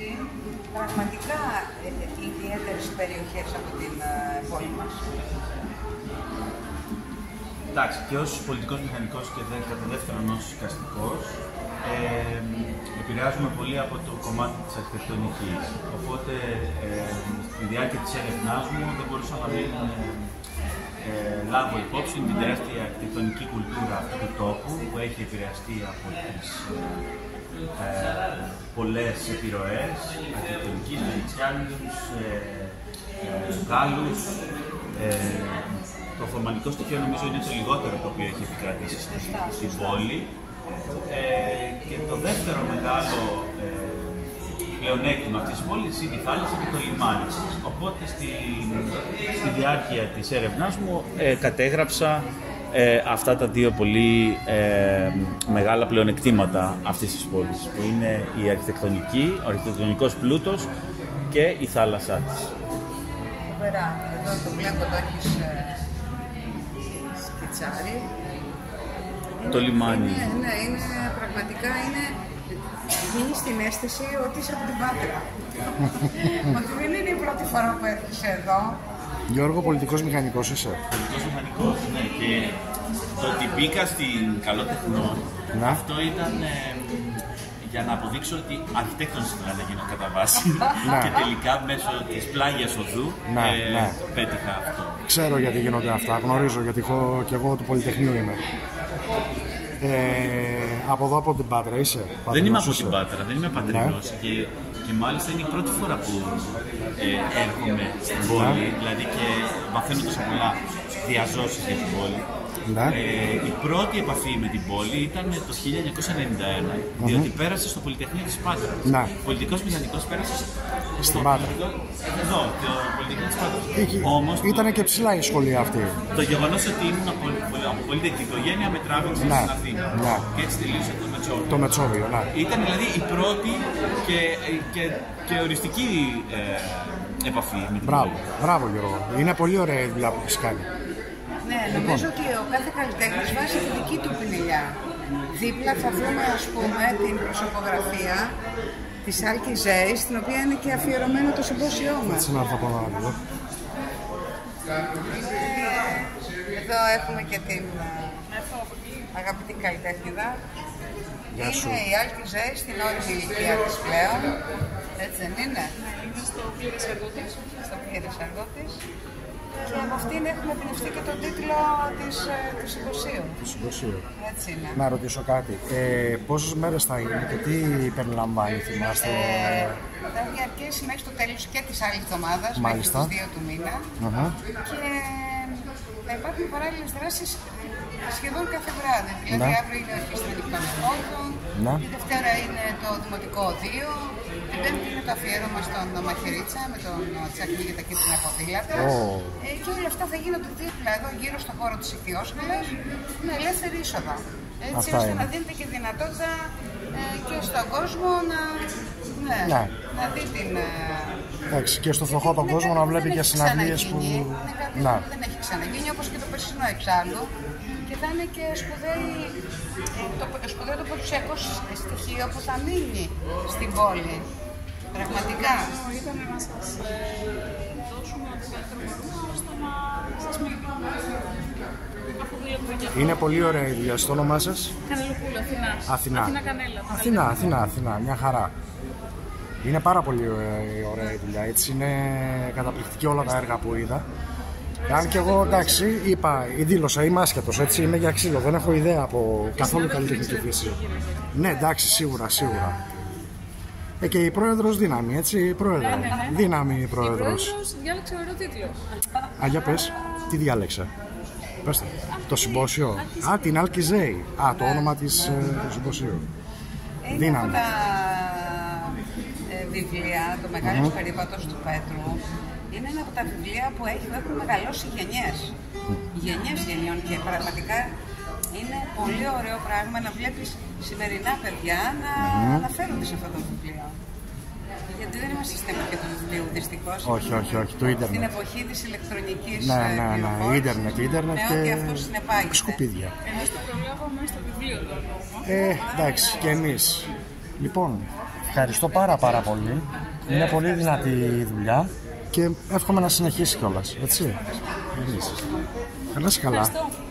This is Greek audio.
έτσι, πραγματικά ε, ε, ιδιαίτερες περιοχές από την ε, πόλη μας. Εντάξει, και ως πολιτικός μηχανικός και δε, κατά δεύτερον ως οικαστικός, ε, επηρεάζουμε πολύ από το κομμάτι της αρχιτεκτονικής. Οπότε, ε, στη διάρκεια της έρευνάς μου δεν μπορούσα να μην ε, ε, λάβω υπόψη την τεράστια αρχιτεκτονική κουλτούρα αυτού του τόπου που έχει επηρεαστεί από τις ε, ε, πολλές επιρροές αρχιτεκτονικής, Βενιτσιάνιους, ε, ε, Γάλλους, ε, το φορμανικό στοιχείο νομίζω είναι το λιγότερο το οποίο έχει επικρατήσει στην, στην πόλη. Ε, και το δεύτερο μεγάλο ε, πλεονέκτημα αυτής της πόλης είναι η θάλασσα και το λιμάνι της. Οπότε στη, στη διάρκεια της έρευνάς μου ε, κατέγραψα ε, αυτά τα δύο πολύ ε, μεγάλα πλεονεκτήματα αυτής της πόλης που είναι η αρχιτεκτονική, ο αρχιτεκτονικός πλούτος και η θάλασσά της. Φοβερά. Εδώ το βλέπω, το έχεις ε, σκιτσάρει. Το λιμάνι. Είναι, ναι, είναι πραγματικά είναι. Δίνει την αίσθηση ότι είσαι από την Πάτρα. ότι δεν είναι η πρώτη φορά που έρχεσαι εδώ. Γιώργο, πολιτικός μηχανικός είσαι. Πολιτικός μηχανικός, ναι. Και το ότι μπήκα στην καλό τεχνό, Να. αυτό ήταν ε, για να αποδείξω ότι αρχιτέκτονας ήθελα να γίνω κατά βάση. Να. και τελικά μέσω της πλάγιας οδού Να, ε, να. πέτυχα αυτό. Ξέρω γιατί γίνονται αυτά, γνωρίζω γιατί έχω, και εγώ του Πολυτεχνείου είμαι. Ε, από εδώ από την Πάτρα είσαι. Δεν Πατρινός είμαι από είσαι. την Πάτρα, δεν είμαι πατρινός και, και μάλιστα είναι η πρώτη φορά που ε, έρχομαι στην πόλη, δηλαδή και μαθαίνω τόσα πολλά διαζώσεις για την πόλη. Ναι. Ε, η πρώτη επαφή με την πόλη ήταν το 1991, διότι πέρασε στο Πολυτεχνείο της Πάτρας. Ναι. Πολιτικός μηχανικός πέρασε Στην Πάτρα. Εδώ, το Πολυτεχνείο της Πάτρας. Είχε- Όμως, Ήταν και ψηλά η σχολεία αυτή. το γεγονός ότι ήμουν από, από πολυτεχνική οικογένεια με τράβηξε Ναι. στην Αθήνα. Ναι. Και έτσι τελείωσε το Μετσόβιο. Το Μετσόβιο, ναι. Ήταν δηλαδή η πρώτη και, και, και οριστική ε, επαφή με την Μπράβο, πόλη. μπράβο Γιώργο. Είναι πολύ ωραία η δουλειά που έχεις κάνει. Ναι, νομίζω ότι ο κάθε καλλιτέχνης βάζει τη δική του πινελιά. Δίπλα θα δούμε, ας πούμε, την προσωπογραφία της Άλκη Ζέης, στην οποία είναι και αφιερωμένο το συμπόσιό μας. Έτσι να έρθω από εδώ. εδώ. Εδώ έχουμε και την ε, αγαπητή καλλιτέχνηδα. Γεια σου. Είναι η Άλκη Ζέη στην όριμη ηλικία της πλέον. Έτσι δεν είναι; Είναι στο πλήρες έργο της. Στο πλήρες έργο της. Και από αυτήν έχουμε εμπνευστεί και τον τίτλο της, ε, του συμποσίου. Συμποσίου. Έτσι είναι. Να ρωτήσω κάτι. Ε, Πόσες μέρες θα είναι και τι περιλαμβάνει, θυμάστε; Ε, θα διαρκέσει μέχρι το τέλος και της άλλης εβδομάδας, μέχρι Μάλιστα. τις 2 του μήνα. Αχα. Και θα υπάρχουν παράλληλες δράσεις σχεδόν κάθε βράδυ. Δηλαδή Ναι. αύριο είναι ορχήστρα νυχτών επόδων, Ναι. τη Δευτέρα είναι το Δημοτικό Οδείο, την Πέμπτη είναι το αφιέρωμα στον Μαχαιρίτσα με τον Τσακνί για τα κίτρινα ποδήλατα. Ω. Ε, και όλα αυτά θα γίνονται δίπλα εδώ γύρω στο χώρο της Ιθιόσχολας με ελεύθερη είσοδο. Έτσι Αυτά ώστε είναι. να δίνετε και δυνατότητα ε, και στον κόσμο να, ναι, Ναι. να δει την... ε, Εντάξει, και στο φτωχό τον είναι κόσμο κάτι να που βλέπει δεν και έχει συναυλίες που. ξαναγίνει. Είναι κάτι Να. που δεν έχει ξαναγίνει, όπως και το περσινό εξάλλου. Και θα είναι και σπουδαίη, ε, το, σπουδαίο το παρουσιακό στοιχείο που θα μείνει στην πόλη. Πραγματικά. Ήταν να σας ε, δώσουμε ό,τι καλύτερο μπορούμε ώστε να σας μιλήσουμε. Αφού δουλεύουμε και αυτό. Είναι πολύ ωραία η δουλειά. Στο όνομά σας; Κανελοπούλα, Αθηνά. Αθηνά. Αθηνά Κανέλα. το Αθηνά, καλύτερο. Αθηνά, Αθηνά, μια χαρά. Είναι πάρα πολύ ωραία, ωραία η δουλειά. Έτσι είναι καταπληκτική όλα τα έργα που είδα. Αν και εγώ εντάξει, είπα, δήλωσα, είμαι άσχετος έτσι, είμαι για ξύλο, δεν έχω ιδέα από καθόλου καλλιτεχνική φύση. Ναι, εντάξει, σίγουρα, σίγουρα. Ε, και η πρόεδρος δύναμη, έτσι, πρόεδρο. Ναι, ναι, ναι. Δύναμη η Η πρόεδρος. πρόεδρος διάλεξε ωραίο τίτλο. Α, για πες, τι διάλεξε; Πες το. Το συμπόσιο. Α, την Αλκιζέη. Α, το όνομα της, ε, του συμποσίου. Είναι Δύναμη. Από τα ε, βιβλία, το μεγάλος περίπατος του Πέτρου, είναι ένα από τα βιβλία που έχει, έχουν μεγαλώσει γενιές. Γενιές γενιών και πραγματικά είναι πολύ ωραίο πράγμα να βλέπεις σημερινά παιδιά να αναφέρονται σε αυτό το βιβλίο. Γιατί δεν είμαστε στην εποχή του βιβλίου, δυστυχώς. Όχι, όχι, όχι, το Στην ίντερνετ. εποχή της ηλεκτρονικής Ναι, ε, ναι, ναι, πληροφόρησης, ίντερνετ, ίντερνετ με και ό,τι αυτό συνεπάγεται. σκουπίδια. Εμείς το προλάβαμε στο βιβλίο το ακόμα. Ε, εντάξει, και εμείς. Λοιπόν, Ευχαριστώ πάρα πάρα πολύ. Είναι πολύ δυνατή η δουλειά και εύχομαι να συνεχίσει κιόλας, έτσι. Να είσαι καλά. Ευχαριστώ.